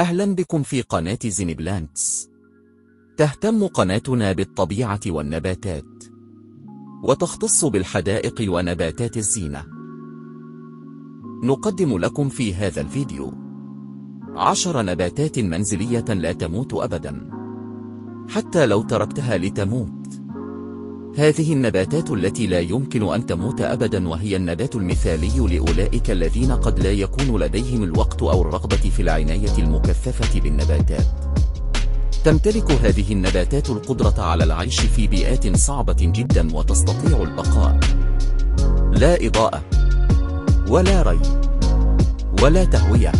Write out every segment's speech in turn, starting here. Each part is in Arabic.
أهلا بكم في قناة زينبلانتس تهتم قناتنا بالطبيعة والنباتات. وتختص بالحدائق ونباتات الزينة. نقدم لكم في هذا الفيديو عشر نباتات منزلية لا تموت أبدا. حتى لو تركتها لتموت. هذه النباتات التي لا يمكن أن تموت أبدا وهي النبات المثالي لأولئك الذين قد لا يكون لديهم الوقت أو الرغبة في العناية المكثفة بالنباتات. تمتلك هذه النباتات القدرة على العيش في بيئات صعبة جدا وتستطيع البقاء. لا إضاءة ولا ري ولا تهوية.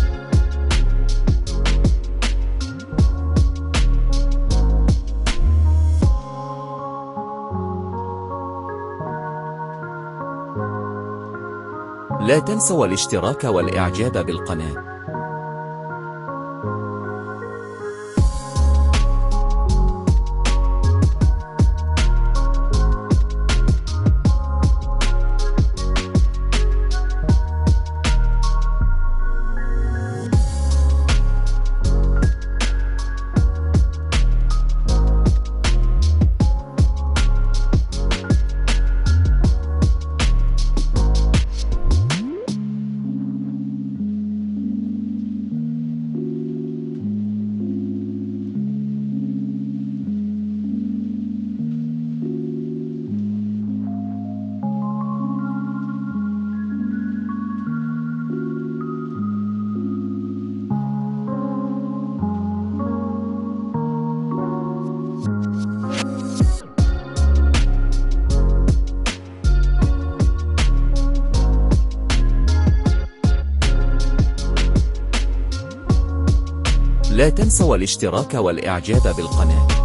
لا تنسوا الاشتراك والإعجاب بالقناة. لا تنسوا الاشتراك والإعجاب بالقناة.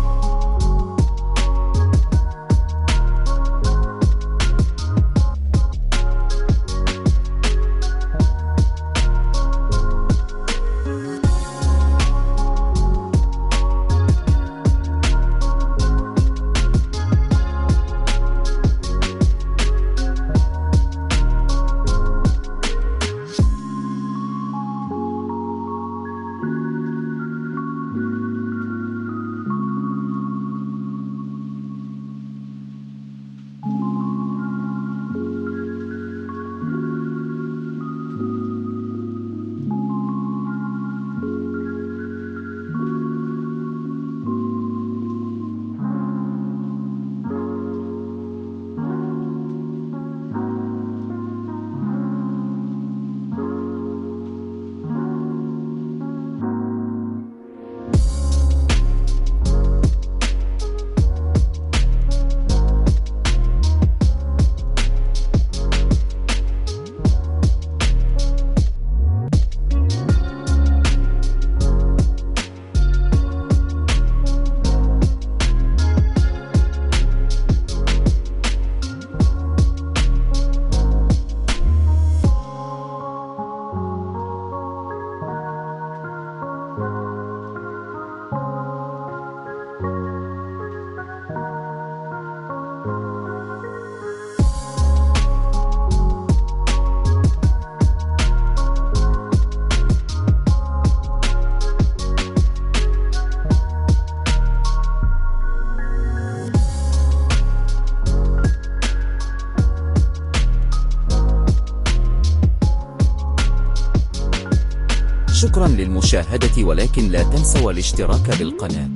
شكرا للمشاهدة ولكن لا تنسوا الاشتراك بالقناة.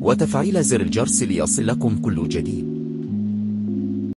وتفعيل زر الجرس ليصلكم كل جديد.